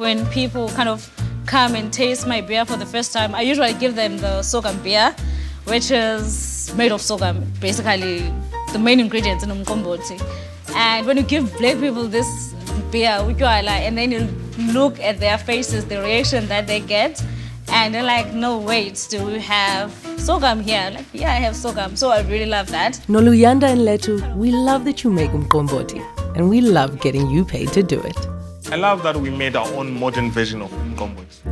When people kind of come and taste my beer for the first time, I usually give them the sorghum beer, which is made of sorghum, basically the main ingredients in umqombothi. And when you give black people this beer, and then you look at their faces, the reaction that they get, and they're like, no, wait, do we have sorghum here? Like, yeah, I have sorghum. So I really love that. Noluyanda and Lethu, we love that you make umqombothi, and we love getting you paid to do it. I love that we made our own modern version of umqombothi.